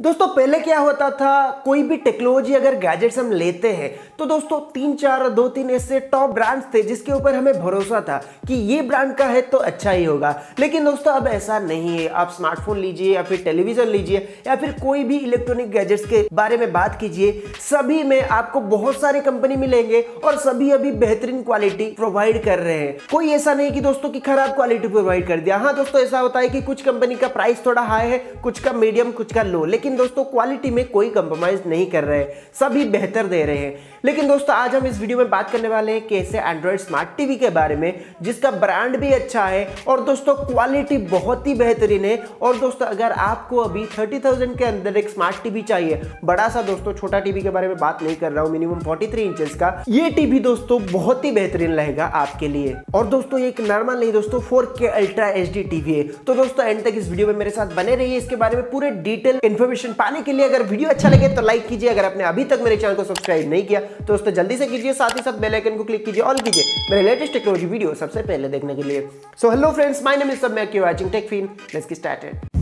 दोस्तों, पहले क्या होता था, कोई भी टेक्नोलॉजी अगर गैजेट्स हम लेते हैं तो दोस्तों, तीन चार दो तीन ऐसे टॉप ब्रांड्स थे जिसके ऊपर हमें भरोसा था कि ये ब्रांड का है तो अच्छा ही होगा। लेकिन दोस्तों, अब ऐसा नहीं है। आप स्मार्टफ़ोन लीजिए या फिर टेलीविज़न लीजिए या फिर कोई भी इलेक्ट्रॉनिक गैजेट्स के बारे में बात कीजिए, सभी में आपको बहुत सारे कंपनी मिलेंगे और सभी अभी बेहतरीन क्वालिटी प्रोवाइड कर रहे हैं। कोई ऐसा नहीं कि दोस्तों की खराब क्वालिटी प्रोवाइड कर दिया। हाँ दोस्तों, ऐसा होता है कि कुछ कंपनी का प्राइस थोड़ा हाई है, कुछ का मीडियम, कुछ का लो। लेकिन लेकिन दोस्तों क्वालिटी में कोई कंप्रोमाइज नहीं कर रहे सभी बेहतर दे रहे हैं। लेकिन दोस्तों, आज हम इस वीडियो में बात करने वाले हैं कैसे एंड्रॉइड स्मार्ट टीवी के बारे में, जिसका ब्रांड भी अच्छा है और दोस्तों क्वालिटी बहुत ही बेहतरीन है। और दोस्तों, अगर आपको अभी थर्टी थाउज़ेंड के अंदर एक स्मार्ट टीवी चाहिए, बड़ा सा दोस्तों, छोटा टीवी के बारे में बात नहीं कर रहा हूँ मिनिमम फोर्टी थ्री का, ये टीवी दोस्तों, बहुत ही बेहतरीन रहेगा आपके लिए। और दोस्तों एक नॉर्मल नहीं दोस्तों फोर अल्ट्रा एचडी टीवी है। तो दोस्तों एंड तक इस वीडियो में मेरे साथ बने रहिए। इसके बारे में पूरे डिटेल इन्फॉर्मेशन पाने के लिए अगर वीडियो अच्छा लगे तो लाइक कीजिए। अगर आपने अभी तक मेरे चैनल को सब्सक्राइब नहीं किया तो दोस्तों जल्दी से कीजिए। साथ ही साथ बेल आइकन को क्लिक कीजिए ऑल कीजिए मेरे लेटेस्ट टेक्नोलॉजी वीडियो सबसे पहले देखने के लिए। So hello friends my name is सब मैं वाचिंग टेक फीन लेट्स गेट स्टार्टेड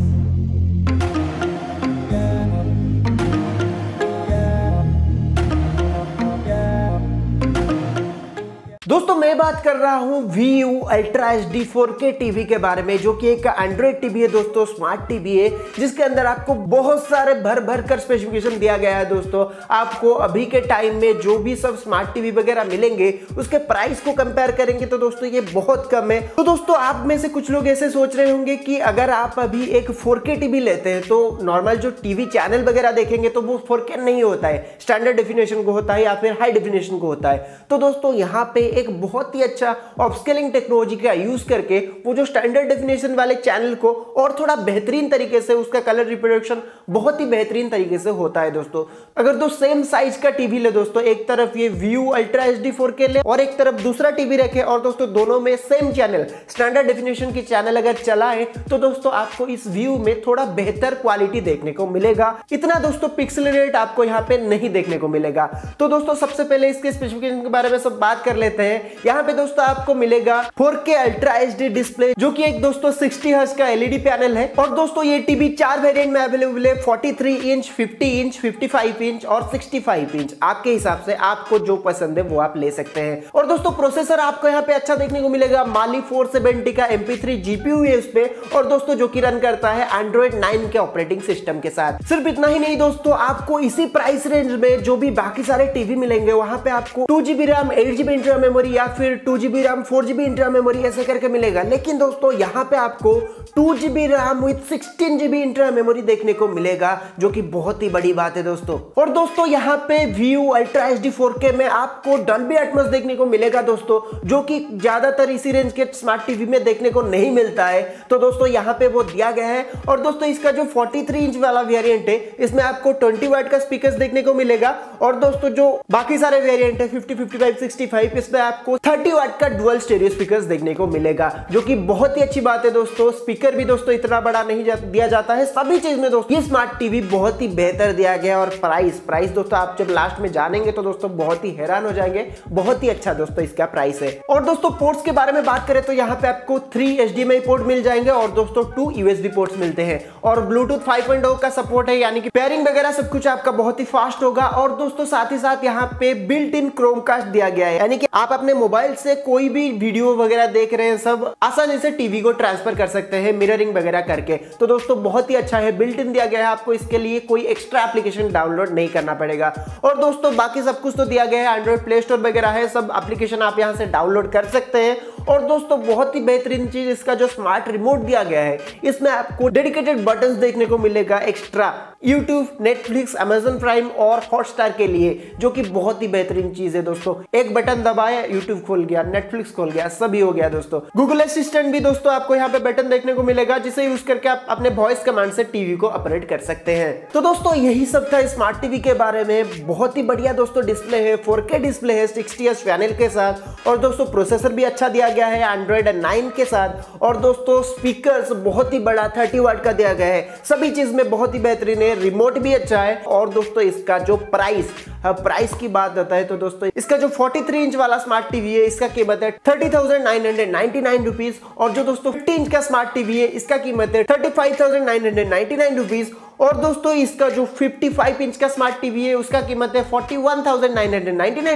दोस्तों मैं बात कर रहा हूँ V U ultra H D four K TV के बारे में, जो कि एक एंड्रॉइड टीवी है दोस्तों स्मार्ट टीवी है, जिसके अंदर आपको बहुत सारे भर भर कर स्पेसिफिकेशन दिया गया है दोस्तों। आपको अभी के टाइम में जो भी सब स्मार्ट टीवी वगैरह मिलेंगे, उसके प्राइस को कंपेयर करेंगे तो दोस्तों ये बहुत कम है। तो दोस्तों, आप में से कुछ लोग ऐसे सोच रहे होंगे कि अगर आप अभी एक फोर टीवी लेते हैं तो नॉर्मल जो टीवी चैनल वगैरह देखेंगे तो वो फोर नहीं होता है। स्टैंडर्ड डेफिनेशन को होता है या फिर हाई डेफिनेशन को होता है। तो दोस्तों, यहाँ पे एक बहुत ही अच्छा ऑफस्केलिंग टेक्नोलॉजी का यूज़ करके वो जो स्टैंडर्ड डेफिनेशन वाले चैनल को और थोड़ा बेहतरीन तरीके से उसका कलर रिप्रोडक्शन बहुत ही बेहतरीन तरीके से होता है दोस्तों। अगर दो सेम साइज़ का टीवी ले दोस्तों, एक तरफ़ ये व्यू अल्ट्रा एच डी के ले और एक तरफ़ दूसरा टीवी रखे और दोस्तों दोनों में सेम चैनल स्टैंडर्ड डेफिनेशन की चैनल अगर चलाए तो दोस्तों आपको इस व्यू में थोड़ा बेहतर क्वालिटी देखने को मिलेगा। इतना दोस्तों पिक्सल रेट आपको यहाँ पे नहीं देखने को मिलेगा। तो दोस्तों सबसे पहले इसके स्पेसिफिकेशन के बारे में सब बात कर लेते हैं। यहाँ पे दोस्तों आपको मिलेगा 4K अल्ट्रा एचडी डिस्प्ले जो कि एक दोस्तों 60 हर्ट्ज का एलईडी पैनल है। और दोस्तों ये टीवी चार वेरिएंट में अवेलेबल है 43 इंच 50 इंच 55 इंच और 65 इंच आपके हिसाब से आपको जो पसंद है वो आप ले सकते हैं। और दोस्तों प्रोसेसर आपको यहाँ पे अच्छा देखने को मिलेगा माली फोर का एम पी जीपीयू है उस पर और दोस्तों जो की रन करता है एंड्रॉइड नाइन के ऑपरेटिंग सिस्टम के साथ। सिर्फ़ इतना ही नहीं दोस्तों, आपको इसी प्राइस रेंज में जो भी बाकी सारे टीवी मिलेंगे, वहाँ पे आपको two GB RAM eight GB internal memory या फिर two GB RAM four GB internal memory, ऐसे करके मिलेगा। लेकिन दोस्तों, यहाँ पे आपको two GB RAM with sixteen GB internal memory देखने को मिलेगा, जो कि बहुत ही बड़ी बात है दोस्तों। और दोस्तों, यहाँ पे Vu ultra H D four K में आपको डॉल्बी एटमोस देखने को मिलेगा दोस्तों, जो कि ज़्यादातर इसी रेंज के स्मार्ट टीवी में देखने को नहीं मिलता है। तो दोस्तों, यहाँ पे वो दिया गया है। और दोस्तों, इसका जो 43 इंच वाला वेरिएंट है, इसमें आपको 20 वाट का स्पीकर देखने को मिलेगा। और दोस्तों, जो बाकी सारे वेरिएंट है 50 55 65 इसमें आपको 30 वाट का डुअल स्टेरियो स्पीकर्स देखने को मिलेगा जो कि बहुत ही अच्छी बात है दोस्तों। स्पीकर भी दोस्तों इतना बड़ा नहीं जा, दिया जाता है सभी चीज़ में दोस्तों। ये स्मार्ट टीवी बहुत ही बेहतर दिया गया और प्राइस प्राइस दोस्तों आप जब लास्ट में जानेंगे तो दोस्तों बहुत ही हैरान हो जाएँगे। बहुत ही अच्छा दोस्तों इसका प्राइस है। और दोस्तों पोर्ट्स के बारे में बात करें तो यहाँ पे आपको थ्री एच पोर्ट मिल जाएँगे और दोस्तों टू यूएसबी पोर्ट्स मिलते हैं। और ब्लूटूथ 5.0 का सपोर्ट है यानी कि पेयरिंग वगैरह सब कुछ आपका बहुत ही फास्ट होगा। और दोस्तों साथ ही साथ यहाँ पे बिल्ट इन क्रोमकास्ट दिया गया है यानी कि आप अपने मोबाइल से कोई भी वीडियो वगैरह देख रहे हैं, सब आसानी से टीवी को ट्रांसफ़र कर सकते हैं, मिररिंग वगैरह करके। तो दोस्तों, बहुत ही अच्छा है बिल्ट इन दिया गया है आपको, इसके लिए कोई एक्स्ट्रा एप्लीकेशन डाउनलोड नहीं करना पड़ेगा। और दोस्तों, बाकी सब कुछ तो दिया गया है एंड्रॉइड प्ले स्टोर वगैरह है, सब एप्लीकेशन आप यहाँ से डाउनलोड कर सकते हैं। और दोस्तों, बहुत ही बेहतरीन चीज़ इसका जो स्मार्ट रिमोट दिया गया है, इसमें आपको डेडिकेटेड बटन देखने को मिलेगा extra YouTube Netflix Amazon Prime और हॉटस्टार के लिए, जो कि बहुत ही बेहतरीन चीज़ है दोस्तों। एक बटन दबाया यूट्यूब खोल गया नेटफ्लिक्स खोल गया, सभी हो गया दोस्तों। गूगल असिस्टेंट भी दोस्तों, आपको यहाँ पे बटन देखने को मिलेगा, जिसे यूज़ करके आप अपने वॉइस कमांड से टीवी को ऑपरेट कर सकते हैं। तो दोस्तों, यही सब था स्मार्ट टीवी के बारे में। बहुत ही बढ़िया दोस्तों डिस्प्ले है फोर डिस्प्ले है सिक्सटी पैनल के साथ। और दोस्तों प्रोसेसर भी अच्छा दिया गया है एंड्रॉइड नाइन के साथ। और दोस्तों स्पीकर बहुत ही बड़ा थर्टी वाट का दिया गया है। सभी चीज़ में बहुत ही बेहतरीन है रिमोट भी अच्छा है। और दोस्तों, इसका जो प्राइस प्राइस की बात होता है तो दोस्तों, इसका जो 43 इंच वाला स्मार्ट टीवी है, इसका कीमत है थर्टी थाउज़ेंड और जो दोस्तों फिफ्टी इंच का स्मार्ट टीवी है, इसका कीमत है थर्टी फाइव और दोस्तों, इसका जो 55 इंच का स्मार्ट टीवी है, उसका कीमत है फोर्टी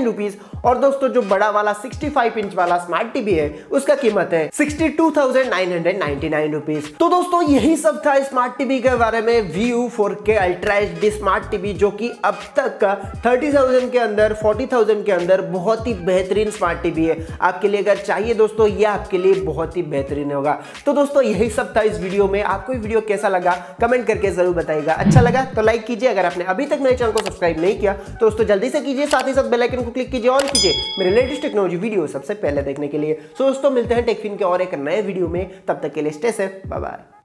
रुपीज़ और दोस्तों, जो बड़ा वाला 65 इंच वाला स्मार्ट टीवी है, उसका कीमत है sixty two thousand nine hundred ninety nine rupees तो दोस्तों, यही सब था स्मार्ट टीवी के बारे में V U four K ultra HD smart TV जो कि अब तक का थर्टी थाउज़ेंड के अंदर फोर्टी थाउज़ेंड के अंदर बहुत ही बेहतरीन स्मार्ट टीवी है. आपके लिए अगर चाहिए दोस्तों ये आपके लिए बहुत ही बेहतरीन होगा. तो दोस्तों, यही सब था इस वीडियो में. आपको वीडियो कैसा लगा? कमेंट करके ज़रूर बताइएगा। अच्छा लगा तो लाइक कीजिए। अगर आपने अभी तक मेरे चैनल को सब्सक्राइब नहीं किया तो दोस्तों जल्दी से कीजिए। साथ ही साथ बेलाइकन को क्लिक कीजिए ऑन कीजिए मेरे लेटेस्ट टेक्नोलॉजी वीडियो सबसे पहले देखने के लिए। सो दोस्तों, मिलते हैं टेकफिन के और एक नए वीडियो में। तब तक के लिए स्टे सेफ़ बाय बाय